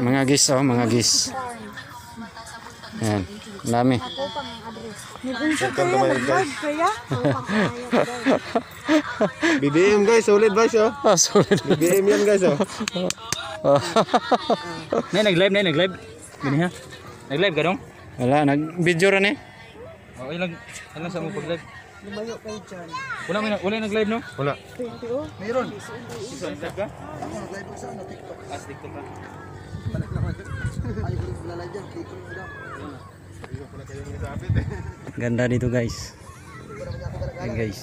Mga gis oh, mga gis. Yan. Dami. BBM guys, solid boys oh. Ah, solid. BBM yan guys oh. Nay, nag-live, nay, nag-live. Gani ha? Nag-live ka dong? Wala, nag-video rin eh. Oo, ilang, ilang sa mo pag-live? Lumayo kayo dyan. Wala, wala yung nag-live, no? Wala. Mayroon. Nag-live ka? Ako nag-live sa ano, TikTok. Ah, TikTok ka? Ganda dito guys. Yan guys.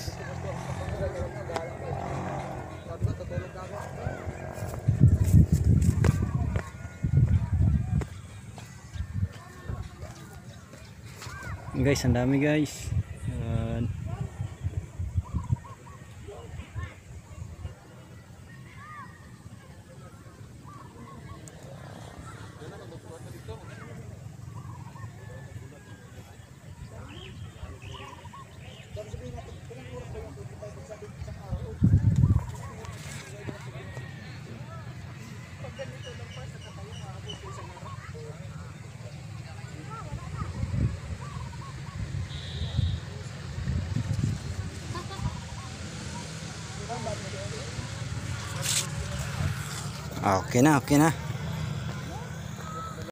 Guys, ang dami guys. Okay na, okay na.